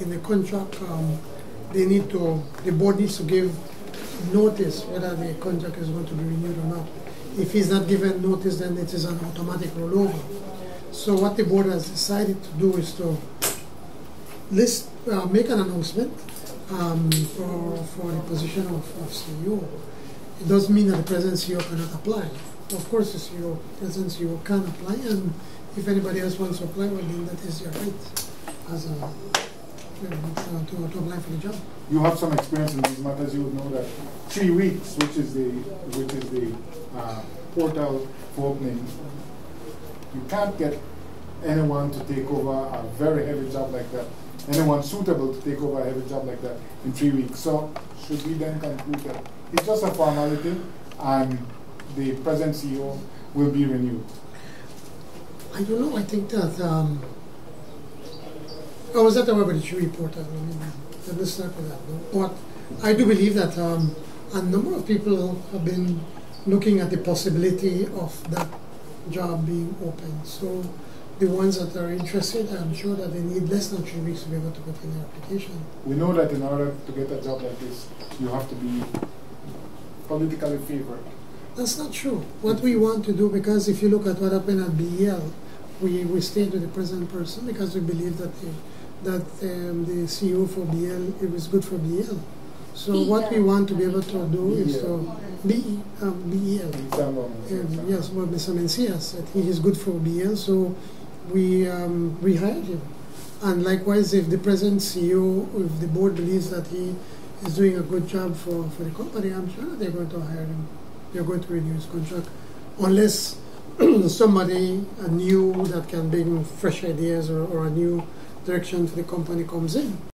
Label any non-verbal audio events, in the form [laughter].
In the contract, um, they need to, the board needs to give notice whether the contract is going to be renewed or not. If he's not given notice, then it is an automatic rollover. So what the board has decided to do is to list, uh, make an announcement um, for, for the position of, of CEO. It doesn't mean that the present CEO cannot apply. Of course, the CEO, present CEO can apply, and if anybody else wants to apply, well, then that is your right as a, uh, to, to apply for the job. You have some experience in these matters, you would know that three weeks, which is the, which is the uh, portal for opening, you can't get anyone to take over a very heavy job like that, anyone suitable to take over a heavy job like that in three weeks. So should we then conclude that it's just a formality and the present CEO will be renewed? I don't know. I think that um, I was at the Webber report. I let me start with that. But I do believe that um, a number of people have been looking at the possibility of that job being open. So the ones that are interested, I'm sure that they need less than three weeks to be able to put in their application. We know that in order to get a job like this, you have to be politically favored. That's not true. What we want to do, because if you look at what happened at BEL, we, we stayed with the present person because we believe that the, that um, the CEO for BL, it was good for BL. So what we want to be able to do is to be um, BEL. Um, yes, well, Mr. Mencias said he is good for BL, so we um, rehired him. And likewise, if the present CEO, if the board believes that he is doing a good job for, for the company, I'm sure they're going to hire him. They're going to renew his contract, unless [clears throat] somebody new that can bring fresh ideas or, or a new direction the company comes in.